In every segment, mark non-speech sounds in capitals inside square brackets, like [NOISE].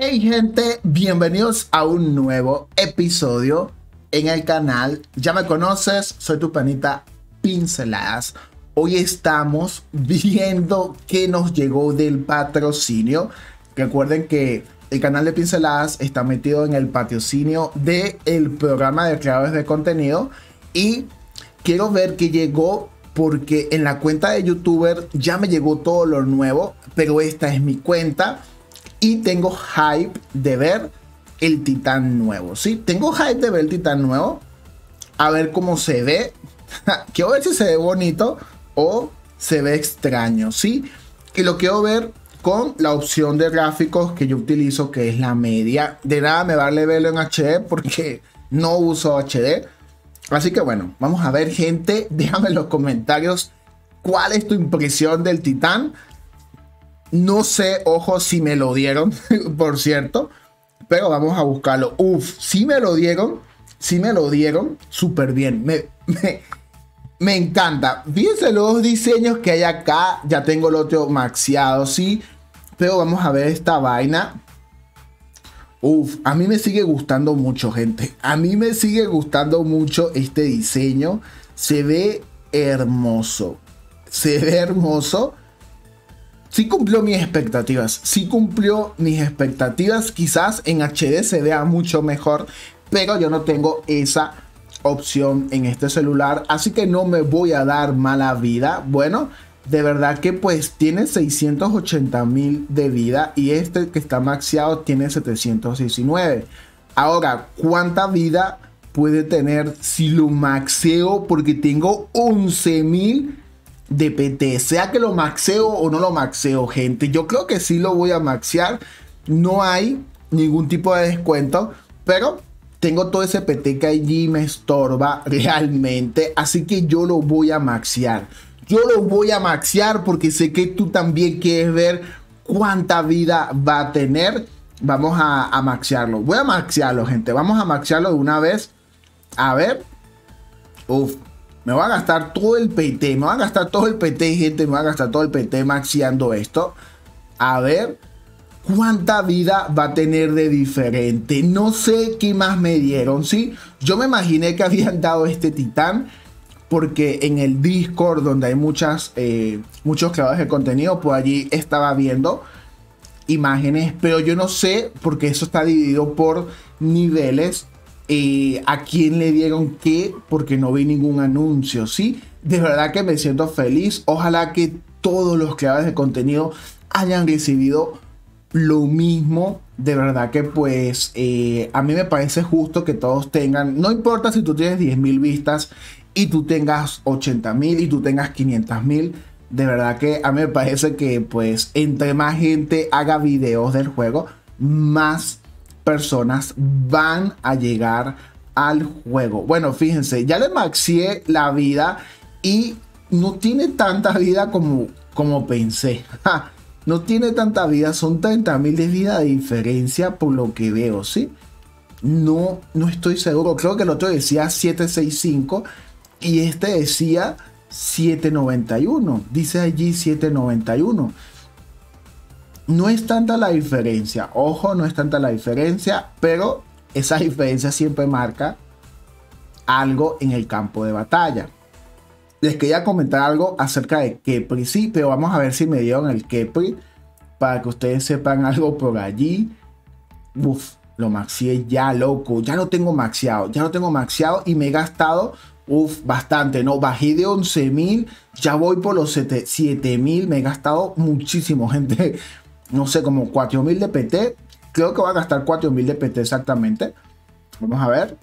Hey gente, bienvenidos a un nuevo episodio en el canal. Ya me conoces, soy tu panita Pinceladas. Hoy estamos viendo qué nos llegó del patrocinio. Recuerden que el canal de Pinceladas está metido en el patrocinio del el programa de creadores de contenido y quiero ver qué llegó porque en la cuenta de youtuber ya me llegó todo lo nuevo, pero esta es mi cuenta y tengo hype de ver el titán nuevo, ¿sí? Tengo hype de ver el titán nuevo, a ver cómo se ve, [LAUGHS] quiero ver si se ve bonito o se ve extraño, ¿sí? Y lo quiero ver con la opción de gráficos que yo utilizo, que es la media. De nada me vale verlo en HD porque [LAUGHS] no uso HD. Así que bueno, vamos a ver gente, [LAUGHS] déjame en los comentarios cuál es tu impresión del titán. No sé, ojo, si me lo dieron, [LAUGHS] por cierto, pero vamos a buscarlo. Uf, si me lo dieron, si me lo dieron, súper bien. Me, [LAUGHS] me, me encanta. Fíjense los diseños que hay acá. Ya tengo el otro maxiado, sí. Pero vamos a ver esta vaina. Uf, a mí me sigue gustando mucho, gente. A mí me sigue gustando mucho este diseño. Se ve hermoso. Se ve hermoso. Sí cumplió mis expectativas. Sí cumplió mis expectativas. Quizás en HD se vea mucho mejor. Pero yo no tengo esa opción en este celular. Así que no me voy a dar mala vida. Bueno, de verdad que pues tiene 680 mil de vida y este que está maxeado tiene 719. Ahora, ¿cuánta vida puede tener si lo maxeo? Porque tengo 11 mil de PT. Sea que lo maxeo o no lo maxeo, gente. Yo creo que sí lo voy a maxear. No hay ningún tipo de descuento. Pero tengo todo ese PT que allí me estorba [LAUGHS] realmente. Así que yo lo voy a maxear. Yo lo voy a maxear porque sé que tú también quieres ver cuánta vida va a tener. Vamos a, maxearlo. Voy a maxearlo, gente. Vamos a maxearlo de una vez. A ver. Uf. Me va a gastar todo el PT. Me va a gastar todo el PT, gente. Me va a gastar todo el PT maxeando esto. A ver cuánta vida va a tener de diferente. No sé qué más me dieron, ¿sí? Yo me imaginé que habían [LAUGHS] dado este titán porque en el Discord donde hay muchas, eh, muchos creadores de contenido, pues allí estaba viendo imágenes, pero yo no sé porque eso está dividido por niveles. Eh, a quién le dieron qué, porque no vi ningún anuncio, ¿sí? De verdad que me siento feliz. Ojalá que todos los creadores de contenido hayan recibido lo mismo. De verdad que pues eh, a mí me parece justo que todos tengan, no importa si tú tienes 10.000 vistas y tú tengas 80 mil y tú tengas 500 mil. De verdad que a mí me parece que pues entre más gente haga videos del juego, más personas van a llegar al juego. Bueno, fíjense, ya le maxié la vida y no tiene tanta vida como, como pensé. no tiene tanta vida, son 30 mil de vida de diferencia por lo que veo, ¿sí? No, no estoy seguro, creo que el otro decía 765 y este decía 791. Dice allí 791. No es tanta la diferencia. Ojo, no es tanta la diferencia. Pero esa diferencia siempre marca algo en el campo de batalla. Les quería comentar algo acerca de Kepri. Sí, pero vamos a ver si me dieron el Kepri. Para que ustedes sepan algo por allí. Uf, lo maxié ya, loco. Ya lo tengo maxiado. Ya lo tengo maxiado y me he gastado Uf, bastante, ¿no? Bajé de 11 mil, ya voy por los 7 mil, me he gastado muchísimo, [LAUGHS] gente. No sé, como 4 mil de PT. Creo que voy a gastar 4 mil de PT exactamente. Vamos a ver.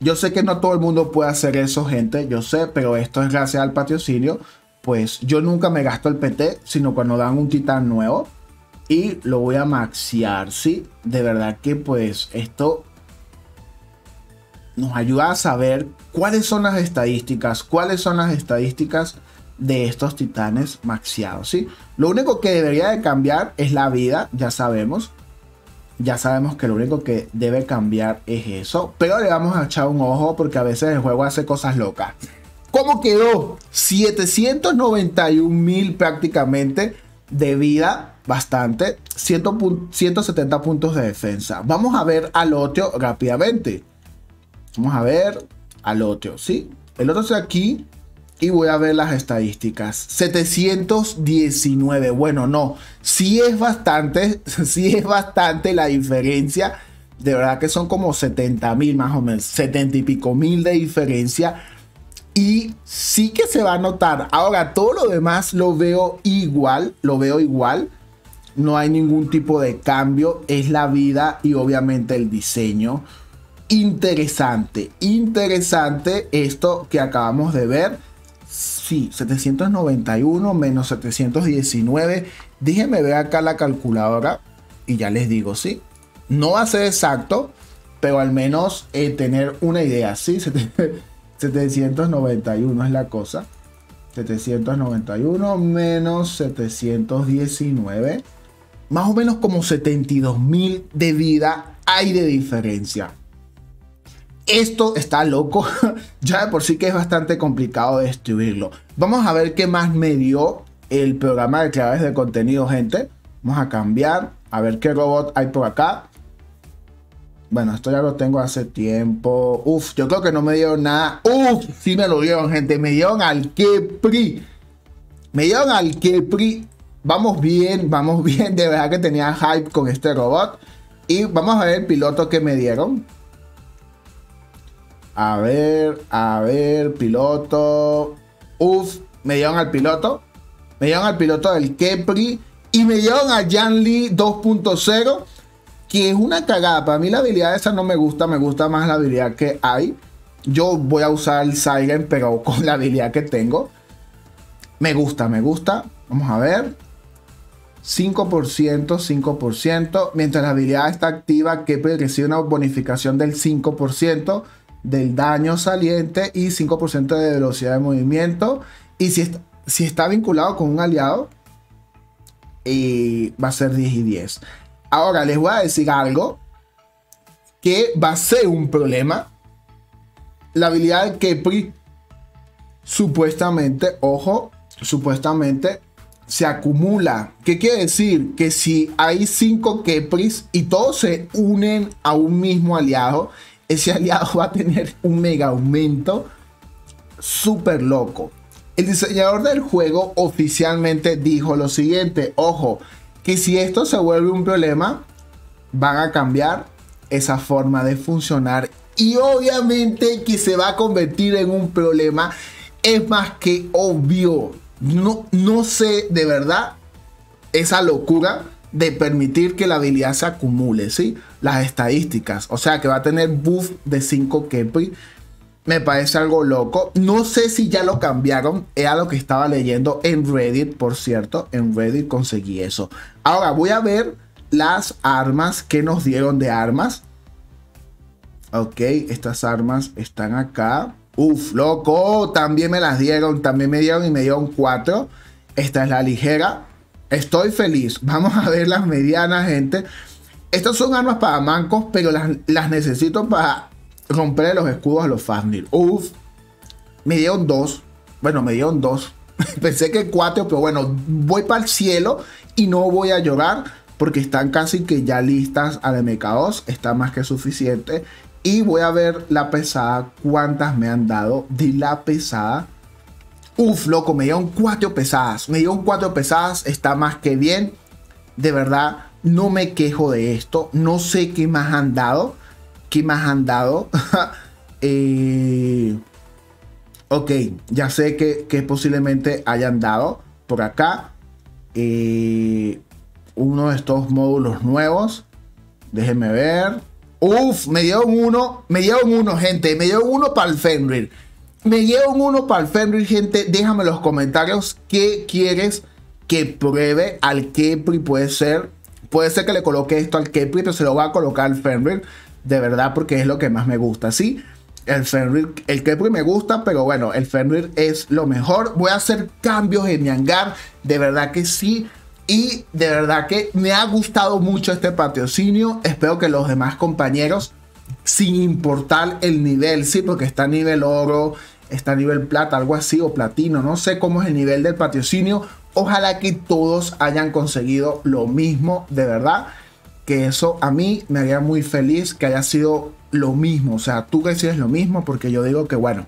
Yo sé que no todo el mundo puede hacer eso, gente. Yo sé, pero esto es gracias al patrocinio. Pues yo nunca me gasto el PT, sino cuando dan un titán nuevo. Y lo voy a maxiar, ¿sí? De verdad que pues esto nos ayuda a saber cuáles son las estadísticas, cuáles son las estadísticas de estos titanes maxiados, ¿sí? Lo único que debería de cambiar es la vida, ya sabemos. Ya sabemos que lo único que debe cambiar es eso. Pero le vamos a echar un ojo porque a veces el juego hace cosas locas. ¿Cómo quedó? 791 mil prácticamente de vida, bastante. 170 puntos de defensa. Vamos a ver al otro rápidamente. Vamos a ver al otro, ¿sí? El otro está aquí y voy a ver las estadísticas. 719. Bueno, no. Sí es bastante, [LAUGHS] sí es bastante la diferencia. De verdad que son como 70 mil más o menos. 70 y pico mil de diferencia. Y sí que se va a notar. Ahora, todo lo demás lo veo igual. Lo veo igual. No hay ningún tipo de cambio. Es la vida y obviamente el diseño. Interesante. Interesante esto que acabamos de ver Sí, 791 menos 719. Déjenme ver acá la calculadora y ya les digo, sí. No va a ser exacto, pero al menos eh, tener una idea, sí. 791 [LAUGHS] es la cosa. 791 menos 719. Más o menos como 72 mil de vida hay de diferencia esto está loco. [LAUGHS] ya de por sí que es bastante complicado destruirlo. Vamos a ver qué más me dio el programa de creadores de contenido, gente. Vamos a cambiar. A ver qué robot hay por acá. Bueno, esto ya lo tengo hace tiempo. Uf, yo creo que no me dieron nada. Uf, sí me lo dieron, gente. Me dieron al Kepri. Me dieron al Kepri. Vamos bien, vamos [LAUGHS] bien. De verdad que tenía hype con este robot. Y vamos a ver el piloto que me dieron. A ver, a ver, piloto. Uf, me dieron al piloto. Me dieron al piloto del Kepri. Y me dieron a Lee 2.0. Que es una cagada. Para mí la habilidad esa no me gusta. Me gusta más la habilidad que hay. Yo voy a usar el Siren, pero [LAUGHS] con la habilidad que tengo. Me gusta, me gusta. Vamos a ver. 5%, 5%. Mientras la habilidad está activa, Kepri recibe una bonificación del 5% del daño saliente y 5% de velocidad de movimiento. Y si si está vinculado con un aliado, y va a ser 10 y 10. Ahora les voy a decir algo que va a ser un problema. La habilidad de Kepri supuestamente, ojo, supuestamente se acumula. ¿Qué quiere decir? Que si hay 5 Kepris y todos se unen a un mismo aliado, ese aliado va a tener un mega aumento súper loco. El diseñador del juego oficialmente dijo lo siguiente, ojo, que si esto se vuelve un problema, van a cambiar esa forma de funcionar y obviamente que se va a convertir en un problema es más que obvio. No, no sé de verdad esa locura de permitir que la habilidad se acumule, ¿sí? Las estadísticas. O sea, que va a tener buff de 5 Kepri. Me parece algo loco. No sé si ya lo cambiaron. Era lo que estaba leyendo en Reddit, por cierto. En Reddit conseguí eso. Ahora voy a ver las armas que nos dieron de armas. Ok, estas armas están acá. Uf, loco. También me las dieron. También me dieron y me dieron 4. Esta es la ligera. Estoy feliz. Vamos a ver las medianas, gente. Estas son armas para mancos, pero las, necesito para romper los escudos a los Fafnir. Uf, me dieron dos. Bueno, me dieron dos. [LAUGHS] Pensé que cuatro, pero bueno, voy para el cielo y no voy a llorar porque están casi que ya listas a MK2. Está más que suficiente. Y voy a ver la pesada, cuántas me han dado de la pesada. Uf, loco, me dieron cuatro pesadas. Me dieron cuatro pesadas, está más que bien. De verdad, no me quejo de esto. No sé qué más han dado. ¿Qué más han dado? [LAUGHS] Eh, ok, ya sé que, posiblemente hayan dado por acá. Eh, uno de estos módulos nuevos. Déjenme ver. Uf, me dieron uno. Me dieron uno, gente. Me dieron uno para el Fenrir. Me un uno para el Fenrir, gente. Déjame en los comentarios qué quieres que pruebe al Kepri. Puede ser, puede ser que le coloque esto al Kepri, pero se lo va a colocar al Fenrir. De verdad, porque es lo que más me gusta. Sí, el Fenrir, el Kepri me gusta, pero bueno, el Fenrir es lo mejor. Voy a hacer cambios en mi hangar. De verdad que sí. Y de verdad que me ha gustado mucho este patrocinio. Espero que los demás compañeros, sin importar el nivel, sí, porque está a nivel oro, está a nivel plata, algo así, o platino, no sé cómo es el nivel del patrocinio, Ojalá que todos hayan conseguido lo mismo, de verdad. Que eso a mí me haría muy feliz que haya sido lo mismo. O sea, tú que decides lo mismo, porque yo digo que, bueno,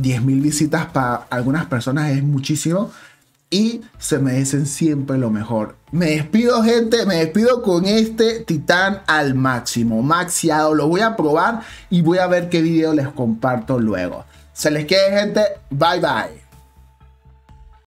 10.000 visitas para algunas personas es muchísimo y se merecen siempre lo mejor. Me despido, gente. Me despido con este titán al máximo, maxiado. Lo voy a probar y voy a ver qué video les comparto luego. Se les quede, gente. Bye bye.